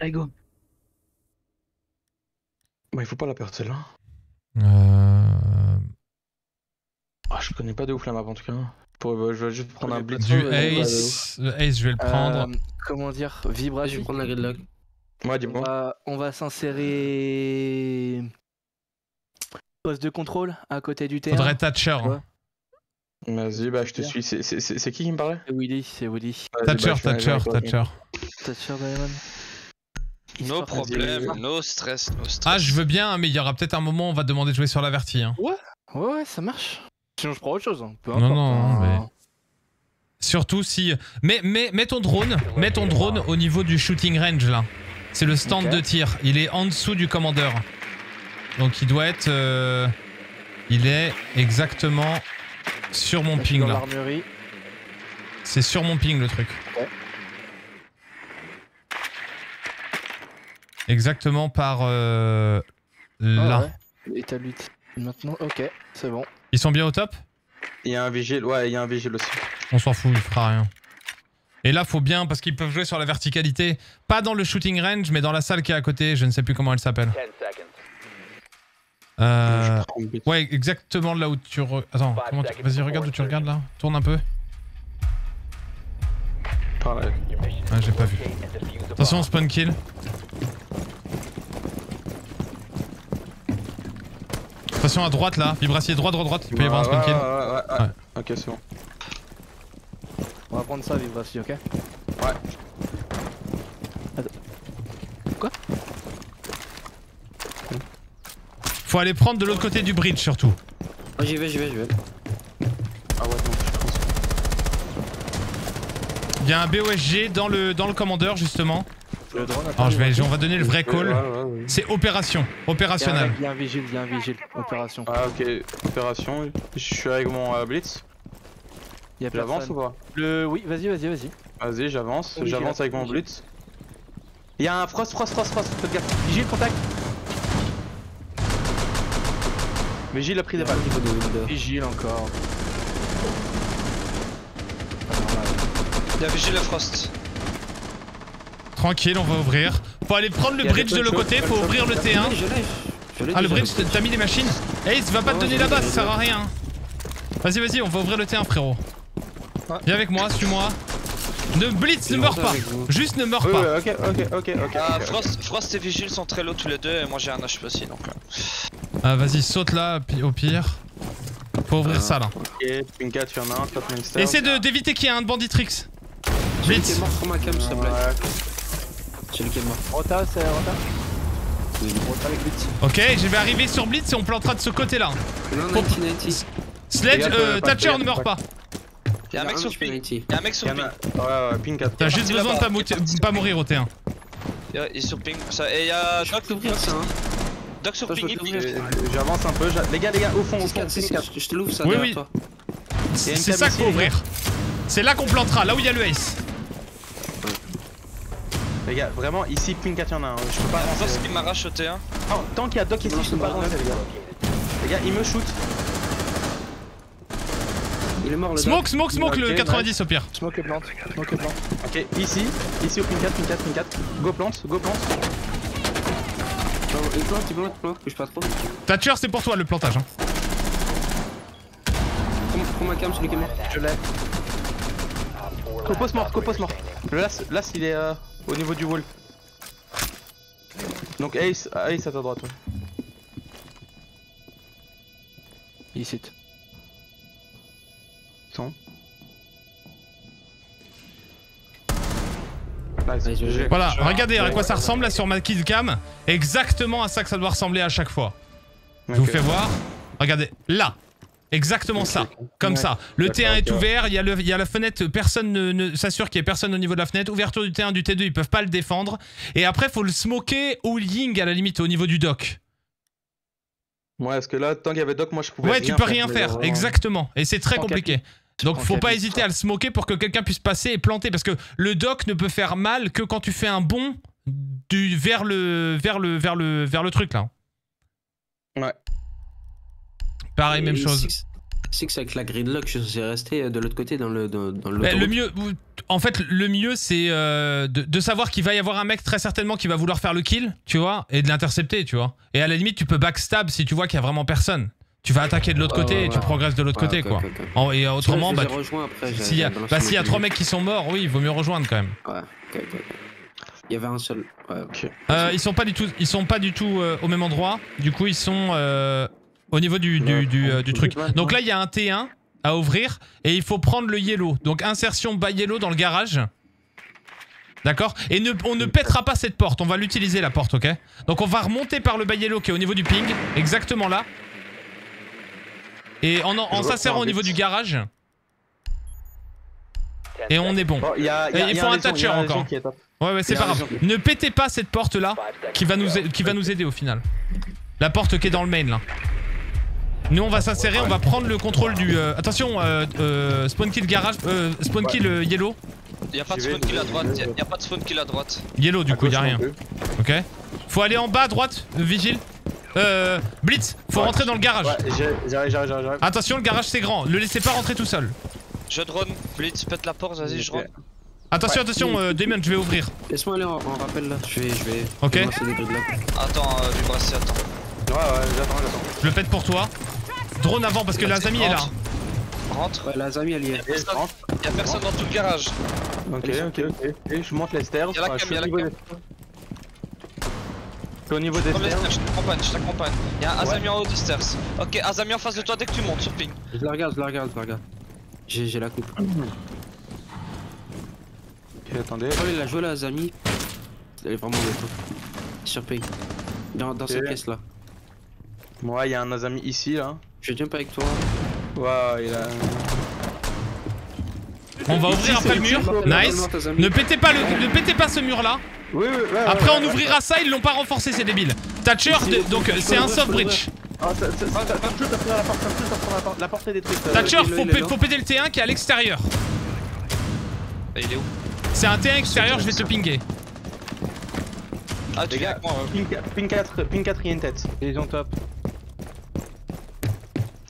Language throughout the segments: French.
Allez, go. Bah, il faut pas la perdre celle-là. Euh... Ah, je connais pas de ouf la map en tout cas. Pour, euh, je vais juste prendre un blitz. Du euh. Ace. Le Ace, je vais le prendre. Euh, comment dire? Vibra, Je vais prendre la gridlock. Ouais, On dis-moi. va, on va s'insérer. Poste de contrôle à côté du terrain. Faudrait Thatcher. hein. Vas-y, bah je te suis. C'est- qui qui me parlait? C'est Willy, c'est Willy. Thatcher, bah, Thatcher, toi. Thatcher. Thatcher Diamond. No Histoire- problème, no stress, no stress. Ah, je veux bien, mais il y aura peut-être un moment où on va te demander de jouer sur la vertie. Hein. Ouais, ouais, ça marche. Sinon, je prends autre chose. hein. Peu Non, importe, non, hein. mais- Surtout si. Mais, mais mets ton drone, mets ton drone au niveau du shooting range là. C'est le stand de tir. Il est en dessous du commandeur. Donc il doit être. euh, Il est exactement sur mon ping dans là. l'armurerie. C'est sur mon ping le truc. Ouais. Exactement par euh, Ah là. ouais. État 8. Maintenant, ok, c'est bon. Ils sont bien au top? Il y a un vigile, ouais, il y a un vigile aussi. On s'en fout, il fera rien. Et là, faut bien, parce qu'ils peuvent jouer sur la verticalité. Pas dans le shooting range, mais dans la salle qui est à côté. Je ne sais plus comment elle s'appelle. Euh, ouais, exactement là où tu. re- Attends, comment tu- vas-y, regarde où tu regardes là. Tourne un peu. Par là. Ouais, j'ai pas vu. Attention, spawn kill. Attention à droite là. Vibracier droite, droite, droite. Il peut y avoir un spawn Ouais, kill. ouais, ouais, ouais. Ok, c'est bon. On va prendre ça, vibration, ok Ouais. Faut aller prendre de l'autre côté du bridge surtout. Oh, j'y vais, j'y vais, j'y vais. Ah ouais, non, je pense. Il y a un BOSG dans le, dans le commandeur justement. Le drone, attends, Alors je vais, il on va donner le vrai call. ouais, ouais, ouais. C'est opération, y a un- opérationnel. Il y a un vigile, il y a un vigile. Opération. Ah ok, opération. Je suis avec mon euh, blitz. J'avance ou pas? Le... Oui, vas-y, vas-y, vas-y. Vas-y, j'avance. Oui, j'avance avec mon blitz. Il y a un frost, frost, frost, frost. Faites gaffe. Vigile, contact. Vigile a pris des balles. Window. Vigile encore. Il y a Vigile et Frost. Tranquille, on va ouvrir. Faut aller prendre le bridge de l'autre côté, faut ouvrir le Je T1. l'ai, je l'ai. Je l'ai Ah le bridge, t'as mis les machines Ace, va pas te donner la base, ça sert à rien. Vas-y, vas-y, on va ouvrir le T1 frérot. Viens avec moi, suis-moi. Ne blitz, ne meurs pas. Juste ne meurs pas. ok, ok, ok, ok. Ah, ok. Frost, Frost et Vigile sont très low tous les deux et moi j'ai un HP aussi donc. euh. Ah, vas-y, saute là, au pire. Faut ouvrir ça là. Ok, Twin 4, il y en a un, Top Minster. Essaie de- d'éviter qu'il y ait un banditrix. Blitz. Celui qui est mort. Rota, c'est Rota Oui. Rota avec Blitz. Ok, je vais arriver sur Blitz et on plantera de ce côté là. Non, Faut- 90, 90. Sledge, euh, faut- Thatcher ne meurt pas. Il y a un mec sur ping. 90. Il y a un mec sur ping. Ouais, ouais, Pin 4. T'as juste besoin de pas, mourir au T1. Il est sur ping. Ça- Et il y a Je Doc, peux t'ouvrir ça, hein. Doc sur ping, il t'ouvrir. ping. Euh, J'avance un peu. Les gars, les gars, au fond, au fond, 6-4, Pin 4. 6-4, je te l'ouvre ça Oui, oui. C'est ça qu'il faut ouvrir. C'est là qu'on plantera, là où il y a le ace. Les gars, vraiment, ici, Pin 4, il y en a un. Je peux pas avancer. qui m'arrache au T1. Non, tant qu'il y a Doc ici, je peux pas avancer, les gars. Les gars, il me shoot. Il est mort le Smoke, smoke, smoke le Ok, 90 au pire. Smoke et plante. Smoke et plante. Ok, ici, ici au Pin 4, Pin 4, Pin 4. Go plante, go plante. Il plante, il plante, il plante, bouge pas trop. Thatcher, c'est pour toi le plantage. hein. Prends, prends ma cam, celui qui est mort. Je l'ai. Copos mort, copos mort. Le las, las il est euh, au niveau du wall. Donc Ace, Ace à ta droite. ouais. Ici. Son. Voilà, regardez à quoi ça ressemble là sur ma kill cam. Exactement à ça que ça doit ressembler à chaque fois. Je vous fais voir. Regardez, là. Exactement ça. Comme Ouais. ça. Le D'accord, T1 est ouvert, il y, a le- il y a la fenêtre, personne ne, ne- s'assure qu'il y ait personne au niveau de la fenêtre. Ouverture du T1, du T2, ils peuvent pas le défendre. Et après, faut le smoker ou le ying à la limite au niveau du dock. Ouais, parce que là, tant qu'il y avait Doc, moi je pouvais Ouais, tu peux rien faire, vraiment- exactement. Et c'est très Prends compliqué. Donc prends faut pas hésiter à le smoker pour que quelqu'un puisse passer et planter parce que le dock ne peut faire mal que quand tu fais un bond du vers le vers le vers le vers le truc là. Ouais. Pareil même chose. C'est que c'est avec la gridlock, je suis resté euh, de l'autre côté dans le dans, dans Mais l'autoroute. le mieux, en fait, le mieux, c'est euh, de, de savoir qu'il va y avoir un mec très certainement qui va vouloir faire le kill, tu vois, et de l'intercepter, tu vois. Et à la limite, tu peux backstab si tu vois qu'il y a vraiment personne. Tu vas attaquer de l'autre Ouais, côté ouais, et tu progresses de l'autre côté, quoi. et autrement, bah, j'ai- s'il y a, bah, y a trois mecs qui sont morts, oui, il vaut mieux rejoindre quand même. Ouais, ok, ok, ok. Il y avait un seul. Ouais, ok. Euh, ils sont pas du tout, ils sont pas du tout euh, au même endroit. Du coup, ils sont euh, au niveau du, du, du, euh, du truc. Donc là, il y a un T1 à ouvrir et il faut prendre le yellow. Donc insertion by yellow dans le garage. D'accord? Et ne, on ne pètera pas cette porte. On va l'utiliser la porte, ok? Donc on va remonter par le by yellow qui est au niveau du ping, exactement là. Et en, en, en s'insérant au niveau du garage. Et on est bon. Bon, il y a, Et il faut un toucher encore. Ouais, ouais, c'est pas grave. Ne pétez pas cette porte là qui va nous, qui va nous aider au final. La porte qui est dans le main là. Nous on va s'insérer, on va prendre le contrôle du. euh, attention, euh, euh, spawn kill garage, euh, spawn kill euh, yellow. Y'a pas de spawn kill à droite, y'a y a pas de spawn kill à droite. Yellow du coup, y a rien. Ok. Faut aller en bas à droite, vigile. Euh, Blitz, faut Ouais. rentrer dans le garage. Ouais, j'arrive, j'arrive, j'arrive. j'arrive. Attention, le garage c'est grand, le laissez pas rentrer tout seul. Je drone, Blitz, pète la porte, vas-y, je rentre. Attention, attention, euh, Damien, je vais ouvrir. Laisse-moi aller en, en rappel là. Je vais. Je vais Ok. je vais lancer des gridlocks. Attends, euh, du bracelet, attends. Ouais, ouais, j'attends, j'attends. Je le pète pour toi. Drone avant parce que l'Azami est là. rentre. Ouais, la Zami elle y est. Y'a personne dans tout le garage. Ok, ok, ok. Et je monte les stairs. Y'a la cam, je suis y'a au la niveau cam. au niveau des stairs. je t'accompagne, je t'accompagne. Y'a un Azami en haut des stairs. Ok, Azami en face de toi dès que tu montes sur ping. Je la regarde, je la regarde, je la regarde. J'ai la coupe. Ok, attendez. Oh, il a joué la Zami. Elle est vraiment bien. Sur P. Dans, dans cette pièce là. Moi, il y a un Azami ici, là. Je jump avec toi. Ouais, il a. On va ouvrir après le mur. Nice. Ne pétez pas le, ne pétez pas ce mur là. Oui, oui, ouais. Après on ouais, ouvrira ça, ils l'ont pas renforcé, c'est débile. Thatcher, de- donc c'est un soft breach. Ah, ça, ça, ça, ça me touche à la porte, est détruite. euh, Thatcher, faut, péter le T1 qui est à l'extérieur. Et il est où C'est un T1 extérieur, je vais te pinguer. Ah, tu Les viens gars, avec moi, ouais. ping, ping 4, ping 4, il y a une tête. Ils ont top.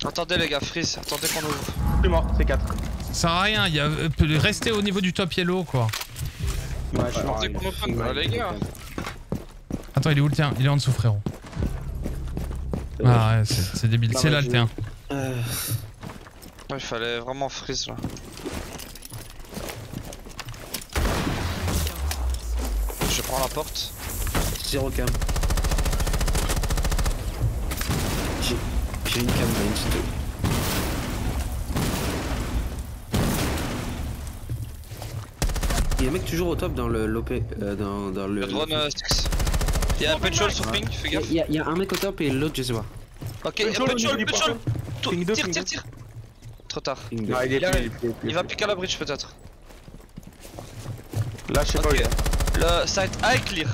Attendez les gars, freeze, attendez qu'on ouvre. Je suis mort, c'est 4. Ça sert à rien, il y a, euh, peut rester au niveau du top yellow quoi. Ouais, je suis mort. Ah, les gars. Attends, il est où le T1 Il est en dessous frérot. Ah ouais, c'est débile. C'est là le je- T1. Euh, Ouais, il fallait vraiment freeze là. Je prends la porte. zéro cam. J'ai Il y a un mec toujours au top dans le l'OP, euh, dans, dans le. Le drone euh, six. Y'a un petrol sur ping, fais Il y, a- gaffe. il y a- il y a un mec au top et l'autre je sais pas. Ok, il petrol. pas- Tout- Ping deux, Tire, tire, tire. Trop tard. Non, il est Il plus, arrive. il il. Il va piquer à la bridge peut-être. Là, je sais pas où il est. Le site A est clear.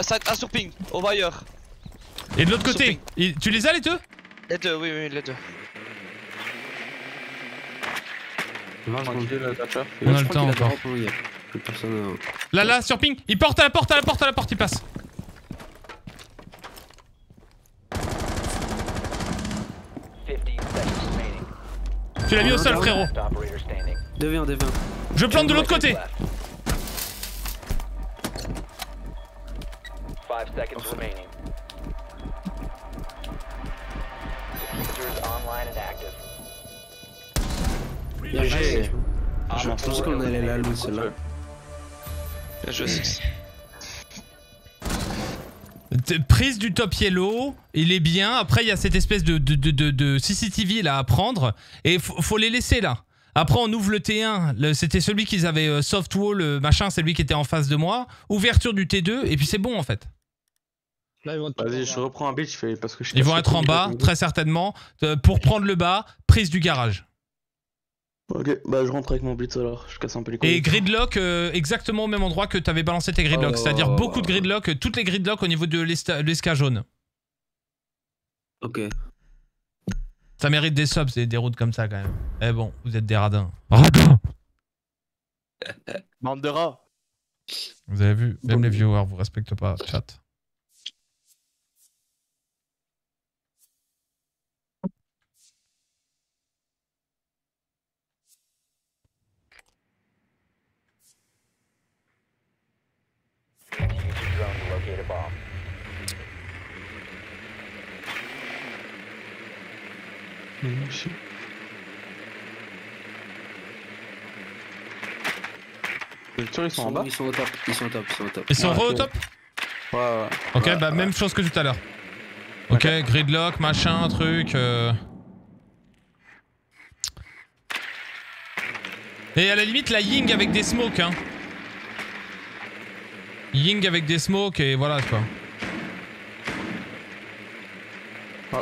Site A sur ping, au wire. Et de l'autre côté, il- tu les as les deux? Les deux, oui, oui, les deux. Vingt secondes. Tranquille, le Thatcher. On a le temps encore. plus personne. Là, là, sur ping. Il porte à la porte, à la porte, à la porte, il passe. Tu l'as mis au sol, frérot. 2v1, 2v1. Je plante de l'autre côté. Five seconds remaining. Bien joué. Ah, Je pensais qu'on allait la celle-là. Bien joué 6. T- Prise du top yellow, il est bien. Après, il y a cette espèce de, de, de, de- de CCTV là à prendre. Et faut, faut les laisser là. Après, on ouvre le T1. Le- C'était celui qu'ils avaient euh, soft wall, euh, machin, c'est lui qui était en face de moi. Ouverture du T2, et puis c'est bon en fait. Vas-y, je reprends un beat, je fais parce que je Ils vont être en bas, très certainement. Euh, pour prendre le bas, prise du garage. Ok, bah je rentre avec mon blitz alors, je casse un peu les couilles. Et gridlock euh, exactement au même endroit que tu avais balancé tes gridlocks. Oh. C'est-à-dire beaucoup de gridlocks, euh, toutes les gridlocks au niveau de l'esta- l'esca jaune. Ok. Ça mérite des subs et des routes comme ça quand même. Eh bon, vous êtes des radins. Radins Bande de rats. Vous avez vu, même les viewers vous respectent pas, chat. Les voitures, ils Ils sont en bas ils sont au top, ils sont au top, ils sont au top. Ils sont Ouais, re au ok. top Ouais, ouais. Ok, Ouais, bah ouais. même chose que tout à l'heure. Ok, gridlock, machin, truc. euh. Et à la limite, la Ying avec des smokes, hein. Ying avec des smokes et voilà quoi.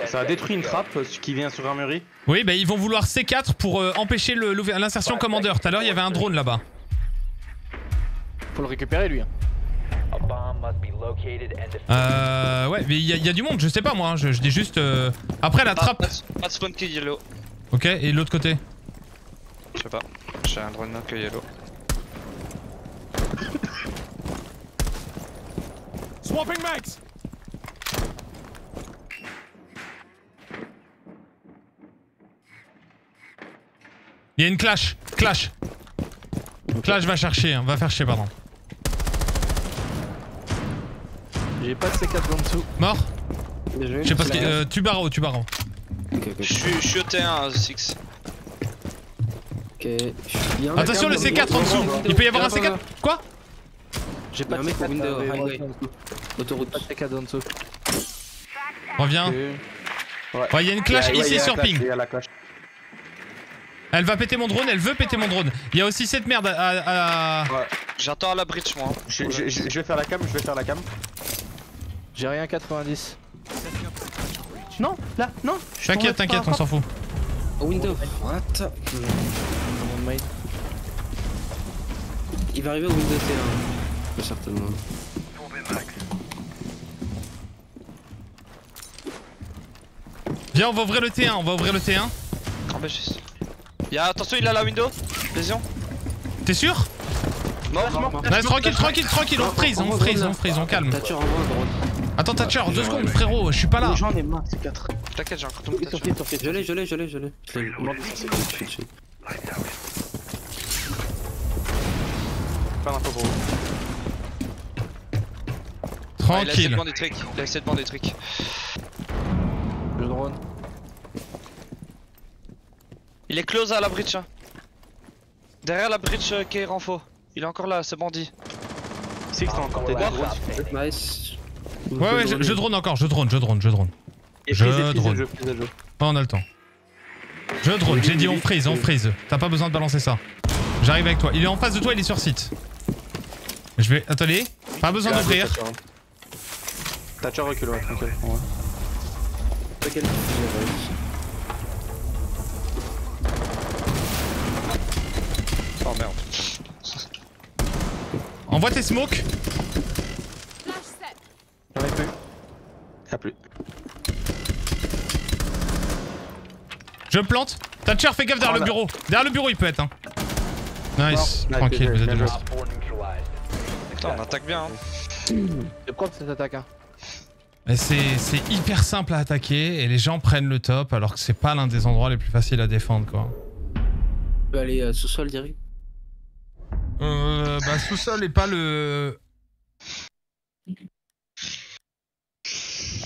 Ça a détruit une trappe euh, ce qui vient sur Armury. Oui, bah ils vont vouloir C4 pour euh, empêcher l'insertion commandeur. Tout à l'heure, il y avait un drone là-bas. Faut le récupérer lui. hein. A bomb must be located and defused. Euh. Ouais, mais il y, a- il y a du monde, je sais pas moi, hein, je, je dis juste. euh, Après la Ah, trappe. pas de- Pas de spawn kill yellow. Ok, et l'autre côté Je sais pas. J'ai un drone que yellow. Il y a une clash, clash. Clash va chercher, hein, va faire chier, pardon. J'ai pas de C4 en dessous. Mort. Je sais pas ce la Euh, Tubaro, Tubaro. Ok, ok. Je suis je suis au T1 6. Ok. Attention, le mec C4 en dessous. Il peut y avoir un C4 Quoi J'ai pas de mec au C4 window, euh, highway. en dessous. Autoroute. Pas de C4 en dessous. Reviens. Ouais, il y a une clash ici sur ping. Il y a la clash. Elle va péter mon drone, elle veut péter mon drone. Il y a aussi cette merde à. à- à- J'attends à la bridge moi. Je, je- je- je vais faire la cam, je vais faire la cam. J'ai rien 90. Non, là, non. je suis T'inquiète, t'inquiète, on s'en fout. Au window. What? Il va arriver au window T1. Très certainement. Viens, on va ouvrir le T1, on va ouvrir le T1. Grand juste. Y'a attention, il a la window. Lésion. T'es sûr. Non, tranquille, tranquille, tranquille, on freeze, on freeze, on freeze, on calme. Attends, Thatcher, deux secondes, frérot, je suis pas là. J'en ai marre, C4. T'inquiète, j'ai un. Je l'ai, je l'ai, je l'ai, je l'ai. Je l'ai. Je l'ai, je l'ai. Pas d'info pour vous. Ouais, il a essayé de Tranquille. des tricks. Il a essayé de vendre des tricks. Le drone. Il est close à la bridge. hein. Derrière la bridge euh, qui est renfort. Il est encore là, c'est bandit. Six, t'as encore tes. Nice. Ouais, ouais, je, je drone encore, je drone, je drone, je drone. Et Je freeze, et freeze drone. le jeu, freeze le jeu. Oh, on a le temps. Je drone, j'ai dit on freeze, on freeze. T'as pas besoin de balancer ça. J'arrive avec toi. Il est en face de toi, il est sur site. Je vais. Attendez, pas besoin Ah, d'ouvrir. Thatcher. Thatcher recule, ouais, tranquille. Ouais. Oh merde. Envoie tes smokes. J'en ai plus. Y'a plus. Je plante. Thatcher, fais gaffe derrière le Voilà. bureau. Derrière le bureau, il peut être. Hein. Nice, Bon. tranquille, vous êtes bien deux. joué. Op 4 neutralized. Putain, on attaque bien. Hein. C'est propre cette attaque. Hein. Mais C'est c'est hyper simple à attaquer et les gens prennent le top alors que c'est pas l'un des endroits les plus faciles à défendre quoi. On peut aller euh, sous-sol direct. Euh, bah sous-sol et pas le...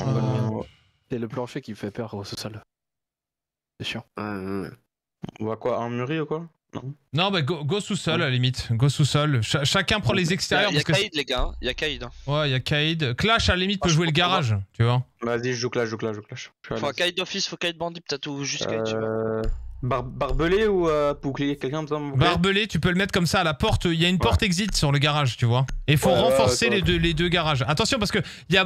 Euh, C'est le plancher qui fait peur au sous-sol. C'est chiant. Ouais. On voit quoi Un mûri ou quoi? Non? Bah go, go sous-sol à la limite, go sous-sol. Ch- chacun prend les extérieurs Y'a parce que... Kaïd, les gars. hein. Y'a Kaïd. hein. Ouais, il y a Kaïd. Clash à la limite peut Ah, jouer le garage, tu vois. Vas-y, je joue clash, je joue clash, je joue clash. Faut. Kaïd d'office, faut Kaïd bandit peut-être ou juste Kaïd, tu vois. Euh, bar- barbelé ou euh, bouclier Quelqu'un besoin de bouclier Barbelé, tu peux le mettre comme ça à la porte. Il y a une porte exit sur le garage, tu vois. Et il faut Ouais, renforcer ouais, les, deux, les deux garages. Attention parce que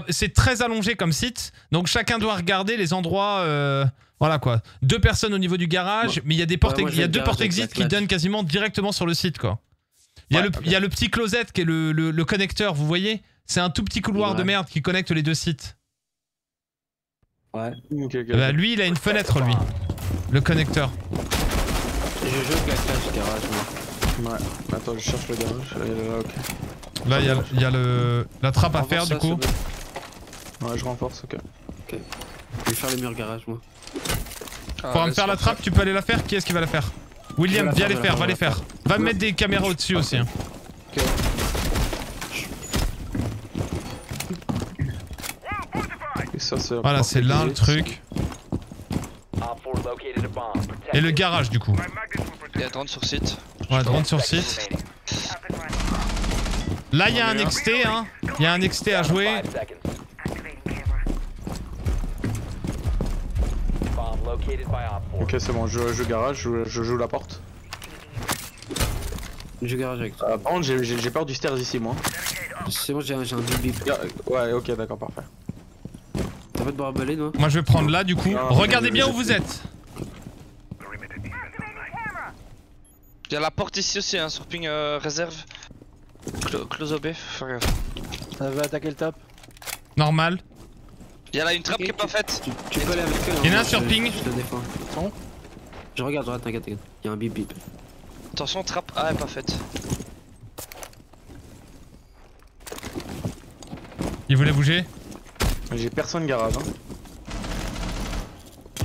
c'est très allongé comme site. Donc chacun doit regarder les endroits. euh, voilà quoi. Deux personnes au niveau du garage, mais il y a des portes, Ouais, moi, ex- il y a deux portes exit qui donnent quasiment directement sur le site quoi. Il y, a Ouais, le- ok. il y a le petit closet qui est le, le- le connecteur, vous voyez? C'est un tout petit couloir de merde qui connecte les deux sites. Ouais. Ok, ok. Bah, lui, il a une fenêtre, lui. Le connecteur. Je joue avec la clash garage, moi. Ouais, attends, je cherche le garage. Là, ok. Là, il y a, il y a le, la trappe à faire, du coup. Ouais, je renforce, ok. Je vais faire le mur garage, moi. Ah, Pour me faire la trappe, tu peux aller la faire? Qui est-ce qui va la faire? William, viens faire, les faire, la va les faire. Va me mettre des caméras au-dessus aussi. hein. ça c'est. Voilà, c'est là le truc. Et le garage du coup. Il y a drone sur site. Ouais, drone sur site. Là, il y a un XT, hein. Il y a un XT à jouer. Five seconds. Bomb located by Op 4. Ok, c'est bon, je, je garage, je, je joue la porte. Je garage avec toi. Euh, par contre, j'ai- peur du stairs ici, moi. C'est bon, j'ai un, j'ai un bip bip. Ga- Ouais, ok, d'accord, parfait. T'as pas de barbelé, toi? Moi, je vais prendre là du coup. Non, Regardez bien où vous êtes. Il y a la porte ici aussi, hein, sur ping euh, réserve. Clo- close OB, faut faire gaffe. Ça va attaquer le top. Normal. Il y a là une trappe qui est pas faite. tu, tu peux aller avec eux. Il y en a hein, un sur je- ping. Je te défends. Bon. Je regarde, je t'inquiète, t'inquiète. Il y a un bip bip. Attention, trappe A est pas faite. Il voulait bouger. J'ai personne garage. Hein.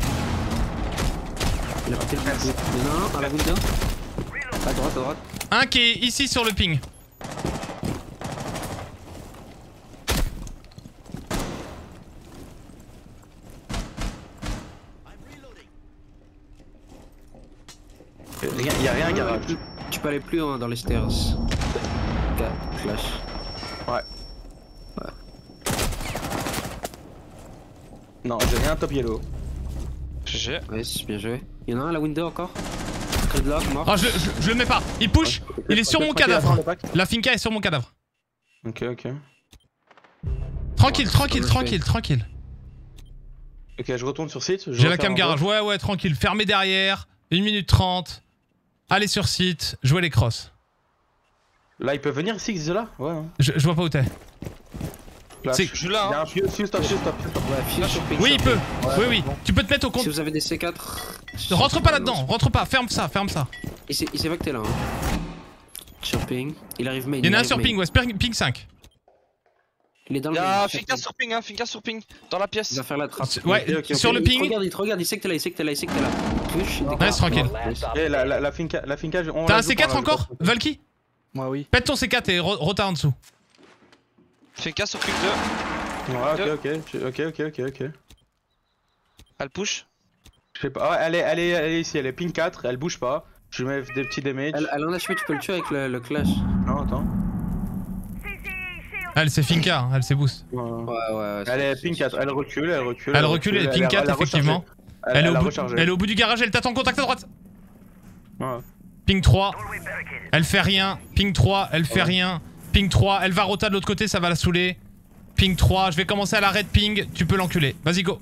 Il a pété le. Il y en a un à la window. À droite, à droite. Un qui est ici sur le ping. Rien, y a rien garage. Tu- Tu peux aller plus loin dans les stairs. 4, flash. Non, j'ai rien top yellow. GG. Bien joué. Il y en a un à la window encore? Oh, je, je, je le mets pas. Il push. Il est sur mon cadavre. La finca est sur mon cadavre. Ok, ok. Tranquille, Ouais, tranquille, tranquille, tranquille. Ok, je retourne sur site. je J'ai la cam un garage. Ouais, ouais, tranquille. Fermé derrière. 1 minute 30. Allez sur site. Jouez les crosses. Là, ils peuvent venir ici, ils sont là? Ouais. Hein. Je, je vois pas où t'es. Flash. C'est- Je suis là, Il y a hein. un fuse, fuse top, fuse top. fuse top. Ouais, fuse sur ping. Oui, il peut. Oui, oui. Tu peux te mettre au compte. Si vous avez des C4. Rentre pas là-dedans. Rentre pas. Ferme ça, ferme ça. Il sait, il sait pas que t'es là. Hein. Sur ping. Il arrive main. Il y en a un sur main. ping, ouais. Ping ping 5. Il est dans Il y le a main. Finka sur ping, hein, Finka sur ping. Dans la pièce. Il va faire la trappe. Ouais, ok, ok, sur le Il te ping. regarde, il te regarde, il sait que t'es là, il sait que t'es là, il sait que t'es là. Push, décale. tranquille. Eh, la, la, la finca, la finca, on T'as un joue C4 quand on la encore. Valky? Moi, oui. Pète ton C4 et ro- rota en dessous. Finka sur ping 2. Ouais, ok, ok, ok, ok, ok, ok. Elle push. Je sais pas, ouais, elle est, elle est, elle est ici, elle est ping 4, elle bouge pas. Je lui mets des petits damage. Elle, elle en a HP, tu peux le tuer avec le, le clash. Non, attends. Elle, c'est Finka. hein, Elle, c'est boost. Ouais. Ouais. Elle est c'est- ping 4, elle recule, elle recule. Elle recule, elle est ping a- 4, a rechargé. effectivement. Elle, Elle est, au bout, elle est au bout du garage, elle t'attend contact à droite. Ouais. Ping 3. Elle fait rien. Ping 3, elle fait rien. Ping 3, elle va rota de l'autre côté, ça va la saouler. Ping 3, je vais commencer à la red ping, tu peux l'enculer. Vas-y, go.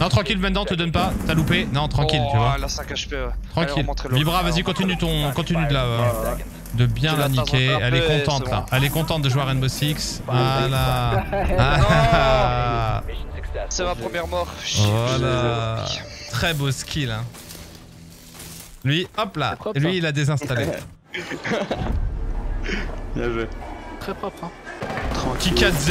Non, tranquille, maintenant, te donne pas. T'as loupé. Non, tranquille, oh, tu vois. Elle a 5 HP. ouais. Allez, Tranquille. l'autre. Vibra, Allez, vas-y, continue ton, continue de la, euh, de bien la niquer. Elle est contente là. bon. Elle est contente de jouer à Rainbow Six. Voilà. Ah. C'est ma première mort. Voilà. Très beau skill. Hein. Lui, hop là. propre, Lui, il a désinstallé. Bien joué. Très propre, hein. Kikat Z.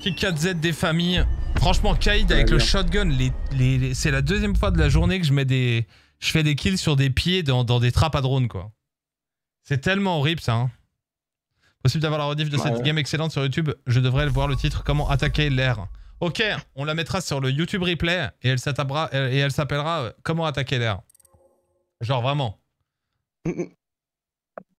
Kikat Z des familles. Franchement, Kaid avec le shotgun, les, les- les- c'est la deuxième fois de la journée que je mets des, je fais des kills sur des pieds dans, dans des trappes à drone quoi. C'est tellement horrible ça. hein. Possible d'avoir la rediff de cette game excellente sur YouTube. Je devrais voir le titre Comment attaquer l'air. Ok, on la mettra sur le YouTube replay et elle s'attapera et elle s'appellera euh, Comment attaquer l'air. Genre vraiment.